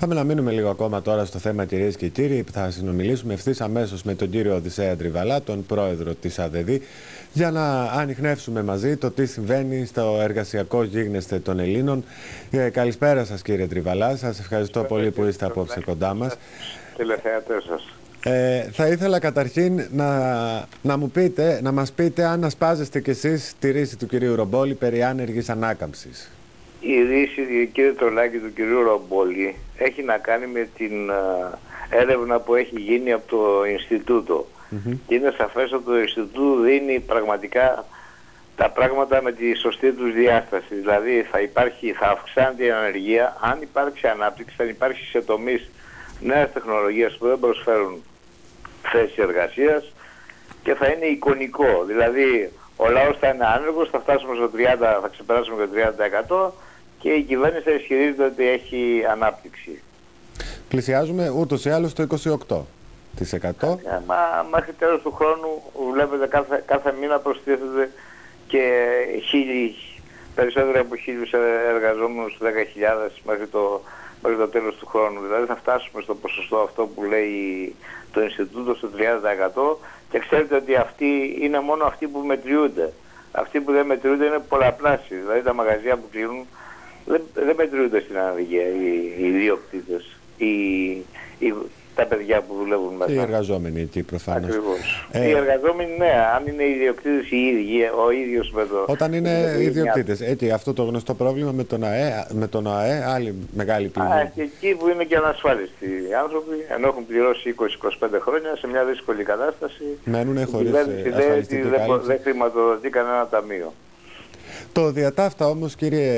Πάμε να μείνουμε λίγο ακόμα τώρα στο θέμα, κυρίες και κύριοι. Θα συνομιλήσουμε ευθύς αμέσως με τον κύριο Οδυσσέα Τριβαλά, τον πρόεδρο της ΑΔΔ, για να ανοιχνεύσουμε μαζί το τι συμβαίνει στο εργασιακό γίγνεσθε των Ελλήνων. Ε, καλησπέρα σας, κύριε Τριβαλά. Σας ευχαριστώ πολύ που είστε απόψε κοντά μας. Τηλεθεατέ σας. Ε, θα ήθελα καταρχήν να, να μου πείτε, να μας πείτε αν ασπάζεστε κι εσείς τη ρίση του κυρίου Ρομπόλη περί άνεργης ανάκαμψης η ρίση, κύριε Τρολάκη, του κυρίου Ρομπόλη έχει να κάνει με την έρευνα που έχει γίνει από το Ινστιτούτο. Και είναι σαφές ότι το Ινστιτούτο δίνει πραγματικά τα πράγματα με τη σωστή τους διάσταση. Δηλαδή θα, υπάρχει, θα αυξάνεται η ανεργία, αν υπάρξει ανάπτυξη θα υπάρχει σε τομείς νέας τεχνολογίας που δεν προσφέρουν θέση εργασίας και θα είναι εικονικό. Δηλαδή ο λαός θα είναι άνεργος, θα φτάσουμε στο 30, θα ξεπεράσουμε το 30% και η κυβέρνηση ισχυρίζεται ότι έχει ανάπτυξη. Πλησιάζουμε ούτως ή άλλως το 28%. Ε, μα μέχρι τέλος του χρόνου βλέπετε κάθε, κάθε μήνα προστίθεται και χίλιοι, περισσότερο από χίλιους εργαζόμενους 10.000 μέχρι το, μέχρι το τέλος του χρόνου. Δηλαδή θα φτάσουμε στο ποσοστό αυτό που λέει το Ινστιτούτο στο 30% και ξέρετε ότι αυτοί είναι μόνο αυτοί που μετριούνται. Αυτοί που δεν μετριούνται είναι πολλαπλάσιοι. Δηλαδή τα μαγαζιά που κλείνουν δεν, δεν μετρούνται στην ανεργία οι, οι ιδιοκτήτες, οι, οι, τα παιδιά που δουλεύουν μέσα. Οι εργαζόμενοι εκεί προφανώς. Ακριβώς. Ε... Οι εργαζόμενοι, ναι, αν είναι ιδιοκτήτες οι ίδιοι, ο ίδιος με το... Όταν είναι ιδιοκτήτες, έτσι αυτό το γνωστό πρόβλημα με τον ΑΕ, με τον ΑΕ άλλη μεγάλη πληγή. Α, και εκεί που είναι και ανασφάλιστοι οι άνθρωποι, ενώ έχουν πληρώσει 20-25 χρόνια σε μια δύσκολη κατάσταση. Μένουν χωρίς ασφαλιστική δεν, δεν χρηματοδοτεί κανένα ταμείο. Το διατάφτα όμως κύριε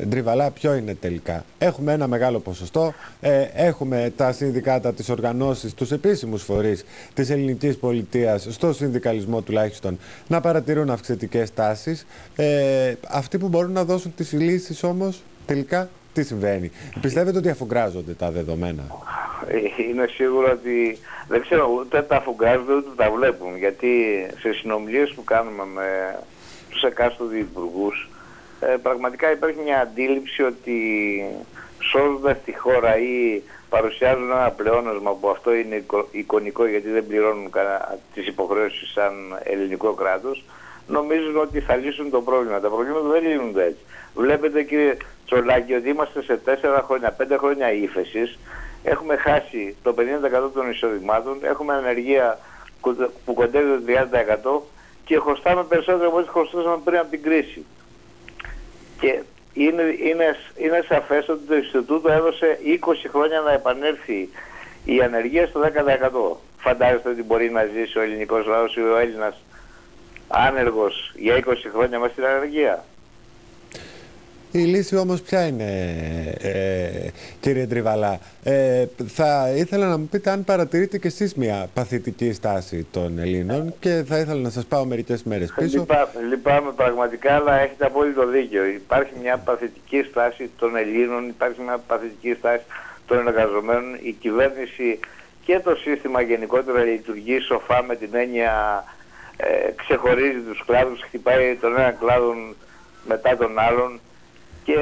ε, Ντριβαλά ποιο είναι τελικά; Έχουμε ένα μεγάλο ποσοστό, ε, έχουμε τα συνδικάτα, τις οργανώσεις, τους επίσημους φορείς της ελληνικής πολιτείας, στο συνδικαλισμό τουλάχιστον, να παρατηρούν αυξητικές τάσεις. Ε, αυτοί που μπορούν να δώσουν τις λύσεις όμως τελικά τι συμβαίνει; Πιστεύετε ότι αφουγκράζονται τα δεδομένα; Είναι σίγουρος ότι δεν ξέρω ούτε τα αφουγκράζονται ούτε τα βλέπουν γιατί σε συνομιλίες που κάνουμε με τους εκάστοτε υπουργούς, ε, πραγματικά υπάρχει μια αντίληψη ότι σώζοντας τη χώρα ή παρουσιάζουν ένα πλεόνασμα που αυτό είναι εικονικό γιατί δεν πληρώνουν τις υποχρεώσεις σαν ελληνικό κράτος, νομίζουν ότι θα λύσουν το πρόβλημα. Τα προβλήματα δεν λύνονται έτσι. Βλέπετε κύριε Τσολάκη ότι είμαστε σε 4 χρόνια, 5 χρόνια ύφεσης, έχουμε χάσει το 50% των εισοδημάτων, έχουμε ανεργία που κοντεύει το 30%, και χρωστάμε περισσότερο από ό,τι χρωστούσαμε πριν από την κρίση. Και είναι, είναι, είναι σαφές ότι το Ινστιτούτο έδωσε 20 χρόνια να επανέλθει η ανεργία στο 10%. Φαντάζεστε ότι μπορεί να ζήσει ο ελληνικός λαός ή ο Έλληνας άνεργος για 20 χρόνια μέσα στην ανεργία. Η λύση όμως ποια είναι, ε, κύριε Τριβαλά; Ε, θα ήθελα να μου πείτε αν παρατηρείτε και εσείς μια παθητική στάση των Ελλήνων και θα ήθελα να σας πάω μερικές μέρες πίσω. Λυπά, λυπάμαι πραγματικά, αλλά έχετε απόλυτο δίκιο. Υπάρχει μια παθητική στάση των Ελλήνων, υπάρχει μια παθητική στάση των εργαζομένων. Η κυβέρνηση και το σύστημα γενικότερα λειτουργεί σοφά με την έννοια ε, ξεχωρίζει τους κλάδους, χτυπάει τον ένα κλάδο μετά τον άλλον και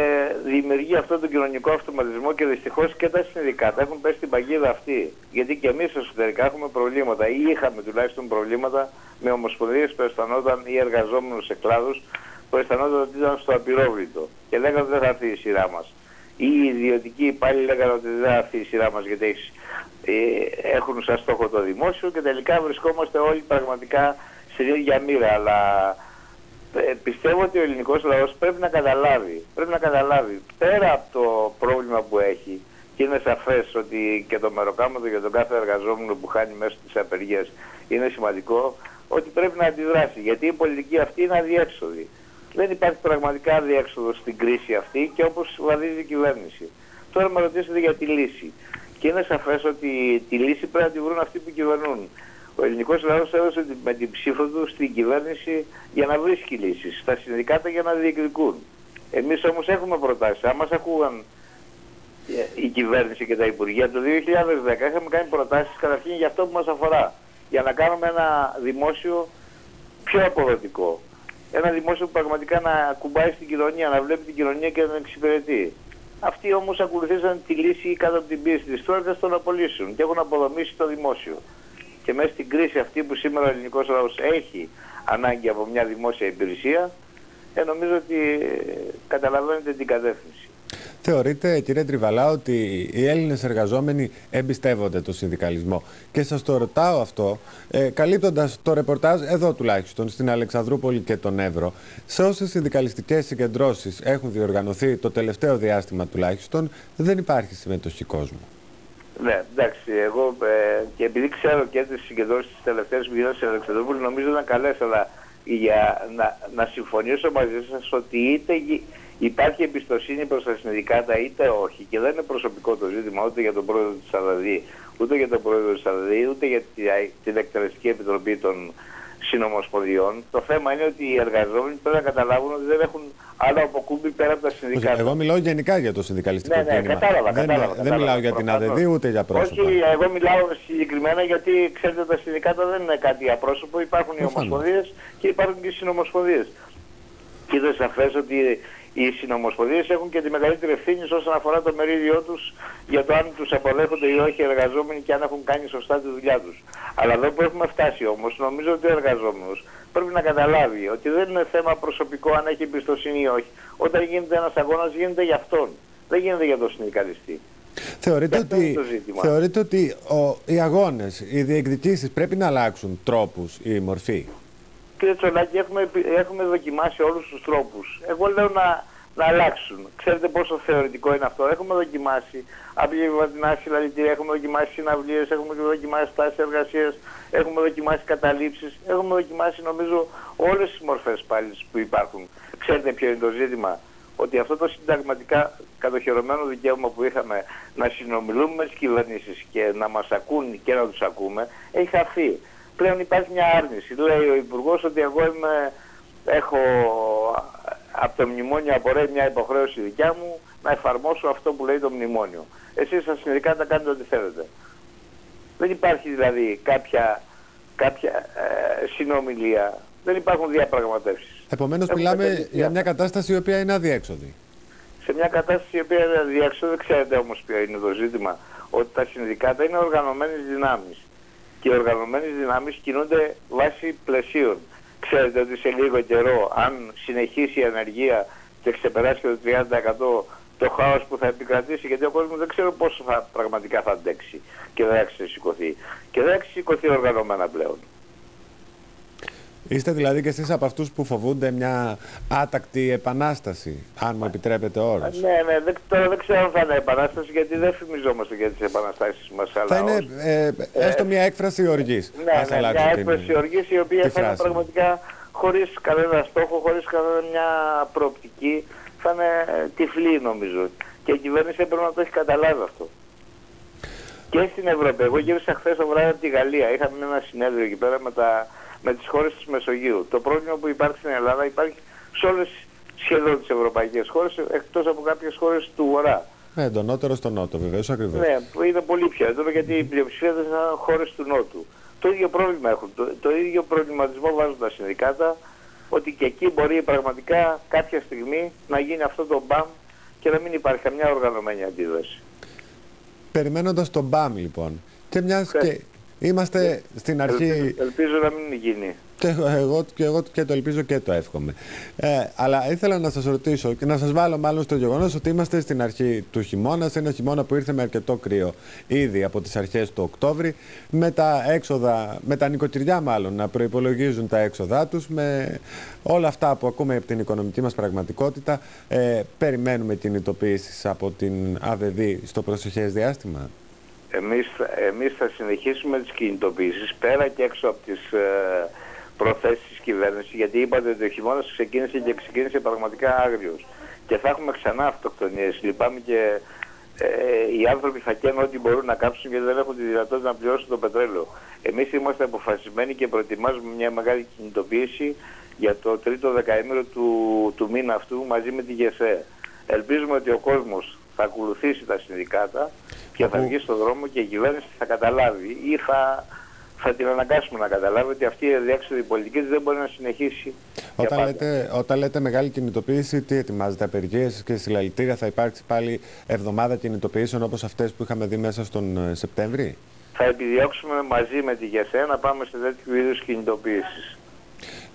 δημιουργεί αυτό τον κοινωνικό αυτοματισμό και δυστυχώς και τα συνδικάτα έχουν πέσει στην παγίδα αυτή. Γιατί και εμείς εσωτερικά έχουμε προβλήματα ή είχαμε τουλάχιστον προβλήματα με ομοσπονδίες που αισθανόταν ή εργαζόμενους σε κλάδους που αισθανόταν ότι ήταν στο απειρόβλητο και λέγανε ότι δεν θα έρθει η σειρά μας. Ή οι ιδιωτικοί υπάλληλοι λέγανε ότι δεν θα έρθει η σειρά μας γιατί ε, έχουν σαν στόχο το δημόσιο και τελικά βρισκόμαστε όλοι πραγματικά στην ίδια μοίρα. Αλλά ε, πιστεύω ότι ο ελληνικός λαός πρέπει να καταλάβει, πρέπει να καταλάβει πέρα από το πρόβλημα που έχει και είναι σαφές ότι και το μεροκάματο για τον κάθε εργαζόμενο που χάνει μέσω της απεργίας είναι σημαντικό ότι πρέπει να αντιδράσει γιατί η πολιτική αυτή είναι αδιέξοδη. Δεν υπάρχει πραγματικά αδιέξοδος στην κρίση αυτή και όπως βαδίζει η κυβέρνηση. Τώρα με ρωτήσετε για τη λύση. Και είναι σαφές ότι τη λύση πρέπει να τη βρουν αυτοί που κυβερνούν. Ο ελληνικός λαός έδωσε με την ψήφο του στην κυβέρνηση για να βρίσκει λύσεις, στα συνδικάτα για να διεκδικούν. Εμείς όμως έχουμε προτάσεις. Αν μας ακούγαν η κυβέρνηση και τα Υπουργεία το 2010 είχαμε κάνει προτάσεις καταρχήν για αυτό που μας αφορά. Για να κάνουμε ένα δημόσιο πιο αποδοτικό. Ένα δημόσιο που πραγματικά να κουμπάει στην κοινωνία, να βλέπει την κοινωνία και να την εξυπηρετεί. Αυτοί όμως ακολουθήσαν τη λύση κάτω από την πίεση της Τρόικας των απολύσεων και έχουν αποδομήσει το δημόσιο. Και μέσα στην κρίση αυτή που σήμερα ο ελληνικός λαός έχει ανάγκη από μια δημόσια υπηρεσία, ε, νομίζω ότι ε, καταλαβαίνετε την κατεύθυνση. Θεωρείτε, κύριε Τριβαλά, ότι οι Έλληνες εργαζόμενοι εμπιστεύονται το συνδικαλισμό; Και σας το ρωτάω αυτό, ε, καλύπτοντας το ρεπορτάζ εδώ τουλάχιστον στην Αλεξανδρούπολη και τον Εύρο, σε όσες συνδικαλιστικές συγκεντρώσεις έχουν διοργανωθεί το τελευταίο διάστημα τουλάχιστον, δεν υπάρχει συμμετοχή κόσμου; Ναι, εντάξει, εγώ ε, και επειδή ξέρω και τις συγκεντρώσεις τη τελευταία που γίνονται στην Αλεξανδρούπολη, νομίζω ήταν καλές, αλλά για να, να συμφωνήσω μαζί σας ότι είτε υπάρχει εμπιστοσύνη προς τα συνδικάτα είτε όχι και δεν είναι προσωπικό το ζήτημα ούτε για τον πρόεδρο της ΑΔΑΔΗ ούτε για τον πρόεδρο της ΑΔΑΔΗ ούτε για την εκτελεστική επιτροπή των συνομοσπονδιών. Το θέμα είναι ότι οι εργαζόμενοι πρέπει να καταλάβουν ότι δεν έχουν άλλο αποκούμπη πέρα από τα συνδικάτα. Εγώ μιλάω γενικά για το συνδικαλιστικό ναι, ναι, Κατάλαβα, δεν, κατάλαβα, δεν μιλάω για την ΑΔΔ ούτε για πρόσωπα. Όχι, εγώ μιλάω συγκεκριμένα γιατί ξέρετε τα συνδικάτα δεν είναι κάτι απρόσωπο. Υπάρχουν οι ομοσπονδίες και υπάρχουν και οι συνομοσπονδίες. Και είναι σαφές ότι οι συνομοσπονδίες έχουν και τη μεγαλύτερη ευθύνη όσον αφορά το μερίδιό τους για το αν τους αποδέχονται ή όχι οι εργαζόμενοι και αν έχουν κάνει σωστά τη δουλειά τους. Αλλά εδώ που έχουμε φτάσει όμως, νομίζω ότι ο εργαζόμενος πρέπει να καταλάβει ότι δεν είναι θέμα προσωπικό αν έχει εμπιστοσύνη ή όχι. Όταν γίνεται ένας αγώνας γίνεται για αυτόν. Δεν γίνεται για τον συνδικαλιστή. Θεωρείτε ότι, θεωρείτε ότι ο, οι αγώνες, οι διεκδικήσεις πρέπει να αλλάξουν τρόπους ή μορφή; Κύριε Τσολάκη, έχουμε, έχουμε δοκιμάσει όλους τους τρόπους. Εγώ λέω να, να αλλάξουν. Ξέρετε πόσο θεωρητικό είναι αυτό. Έχουμε δοκιμάσει απλή συλλαλητήρια, έχουμε δοκιμάσει συναυλίες, έχουμε δοκιμάσει τάσεις εργασίας, έχουμε δοκιμάσει καταλήψεις, έχουμε δοκιμάσει νομίζω όλες τις μορφές πάλι που υπάρχουν. Ξέρετε ποιο είναι το ζήτημα; Ότι αυτό το συνταγματικά κατοχυρωμένο δικαίωμα που είχαμε να συνομιλούμε με τις κυβερνήσεις και να μας ακούν και να τους ακούμε, έχει χαθεί πλέον υπάρχει μια άρνηση. Λέει ο Υπουργός ότι εγώ είμαι, έχω από το μνημόνιο απορρέει μια υποχρέωση δικιά μου να εφαρμόσω αυτό που λέει το μνημόνιο. Εσείς στα συνδικάτα κάνετε ό,τι θέλετε. Δεν υπάρχει δηλαδή κάποια, κάποια ε, συνομιλία. Δεν υπάρχουν διαπραγματεύσεις. Επομένως μιλάμε για μια κατάσταση η οποία είναι αδιέξοδη. Σε μια κατάσταση η οποία είναι αδιέξοδη, ξέρετε όμως ποιο είναι το ζήτημα. Ότι τα συνδικάτα είναι οργανωμένες δυνάμεις και οι οργανωμένες δυνάμεις κινούνται βάσει πλαισίων. Ξέρετε ότι σε λίγο καιρό, αν συνεχίσει η ανεργία και ξεπεράσει το 30% το χάος που θα επικρατήσει, γιατί ο κόσμος δεν ξέρω πόσο θα, πραγματικά θα αντέξει και δεν θα ξεσηκωθεί. Και δεν θα ξεσηκωθεί οργανωμένα πλέον. Είστε δηλαδή και εσείς από αυτούς που φοβούνται μια άτακτη επανάσταση, αν μου επιτρέπετε όρος. Ναι, ναι, δεν, τώρα δεν ξέρω αν θα είναι επανάσταση, γιατί δεν φημιζόμαστε για τις επαναστάσεις μας. Θα είναι ε, έστω μια έκφραση οργής. Ναι, ναι, μια έκφραση οργής η οποία θα είναι πραγματικά χωρίς κανένα στόχο, χωρίς κανένα μια προοπτική, θα είναι τυφλή νομίζω. Και η κυβέρνηση πρέπει να το έχει καταλάβει αυτό. Και στην Ευρώπη. Εγώ γύρισα χθες το βράδυ από τη Γαλλία. Είχαμε ένα συνέδριο εκεί πέρα με τα με τις χώρες της Μεσογείου. Το πρόβλημα που υπάρχει στην Ελλάδα υπάρχει σε όλες σχεδόν τις ευρωπαϊκές χώρες εκτός από κάποιες χώρες του Βορρά. Ναι, εντονότερο στο Νότο, βεβαίως ακριβώς. Ναι, που είναι πολύ πιο έντονο γιατί η πλειοψηφία δεν είναι χώρες του Νότου. Το ίδιο πρόβλημα έχουν. Το, το ίδιο προβληματισμό βάζουν τα συνδικάτα ότι και εκεί μπορεί πραγματικά κάποια στιγμή να γίνει αυτό το μπαμ και να μην υπάρχει καμιά οργανωμένη αντίδραση. Περιμένοντας τον μπαμ λοιπόν. Και μιας και Είμαστε στην αρχή. Ελπίζω, να μην γίνει. Και εγώ, και εγώ και το ελπίζω και το εύχομαι. Ε, αλλά ήθελα να σας ρωτήσω και να σας βάλω μάλλον στο γεγονός ότι είμαστε στην αρχή του χειμώνας, σε ένα χειμώνα που ήρθε με αρκετό κρύο ήδη από τις αρχές του Οκτώβρη, με τα έξοδα, με τα νοικοκυριά μάλλον να προπολογίζουν τα έξοδά τους, με όλα αυτά που ακούμε από την οικονομική μας πραγματικότητα. Ε, περιμένουμε κινητοποίησεις από την ΑΒΔ στο προσεχές διάστημα; Εμείς, εμείς θα συνεχίσουμε τις κινητοποιήσεις πέρα και έξω από τις ε, προθέσεις της κυβέρνησης γιατί είπατε ότι ο χειμώνας ξεκίνησε και ξεκίνησε πραγματικά άγριος και θα έχουμε ξανά αυτοκτονίες. Λυπάμαι και ε, οι άνθρωποι θα καίνουν ό,τι μπορούν να κάψουν γιατί δεν έχουν τη δυνατότητα να πληρώσουν το πετρέλαιο. Εμείς είμαστε αποφασισμένοι και προετοιμάζουμε μια μεγάλη κινητοποίηση για το τρίτο δεκαήμερο του, του μήνα αυτού μαζί με τη ΓΕΣΕ. Ελπίζουμε ότι ο κόσμος θα ακολουθήσει τα συνδικάτα και θα βγει στον δρόμο και η κυβέρνηση θα καταλάβει ή θα, θα την αναγκάσουμε να καταλάβει ότι αυτή η διέξοδη πολιτική δεν μπορεί να συνεχίσει. Όταν λέτε, όταν λέτε μεγάλη κινητοποίηση, τι ετοιμάζετε, απεργίες και συλλαλητήρια, θα υπάρξει πάλι εβδομάδα κινητοποιήσεων όπως αυτές που είχαμε δει μέσα στον ε, Σεπτέμβρη; Θα επιδιώξουμε μαζί με τη ΓΕΣΕ να πάμε σε τέτοιου είδους κινητοποίησει.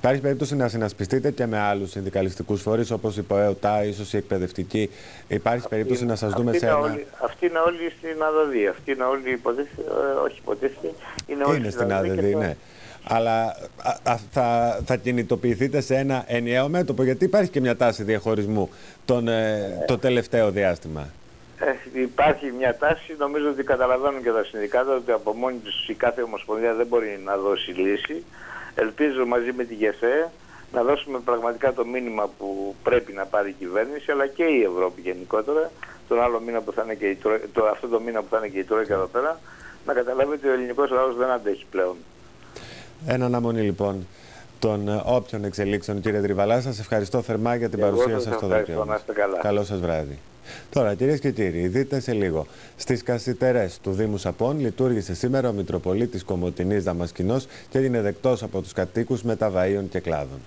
Υπάρχει περίπτωση να συνασπιστείτε και με άλλους συνδικαλιστικούς φορείς όπως η ΠΟΕΟΤΑ, ίσως η εκπαιδευτική. Υπάρχει αυτή, περίπτωση να σας δούμε σε ένα. Όλοι, αυτή είναι όλοι στην ΑΔΔ. Αυτή είναι όλοι υποτίθεται. Ε, όχι υποτίθεται. Είναι, όλοι είναι στην ΑΔΔ, ναι. Αλλά α, θα, θα κινητοποιηθείτε σε ένα ενιαίο μέτωπο, γιατί υπάρχει και μια τάση διαχωρισμού τον, ε, το τελευταίο διάστημα. Ε, υπάρχει μια τάση, νομίζω ότι καταλαβαίνουν και τα συνδικάτα ότι από μόνη τους η κάθε ομοσπονδία δεν μπορεί να δώσει λύση. Ελπίζω μαζί με τη ΓΕΣΕ να δώσουμε πραγματικά το μήνυμα που πρέπει να πάρει η κυβέρνηση αλλά και η Ευρώπη γενικότερα τον άλλο μήνα που θα είναι και η το, αυτό το μήνα που θα είναι και η Τρόικα εδώ πέρα να καταλάβει ότι ο ελληνικός λαός δεν αντέχει πλέον. Ένα αναμονή λοιπόν των ε, όποιων εξελίξεων κύριε Τριβαλά. Σας ευχαριστώ θερμά για την παρουσία σας στο δελτίο. Καλό σας βράδυ. Τώρα, κυρίες και κύριοι, δείτε σε λίγο. Στις κασιτερές του Δήμου Σαπών λειτουργήσε σήμερα ο Μητροπολίτης Κομωτινής Δαμασκηνός και έγινε δεκτός από τους κατοίκους μεταβαίων και κλάδων.